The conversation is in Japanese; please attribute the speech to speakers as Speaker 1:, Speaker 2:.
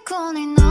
Speaker 1: 虜にな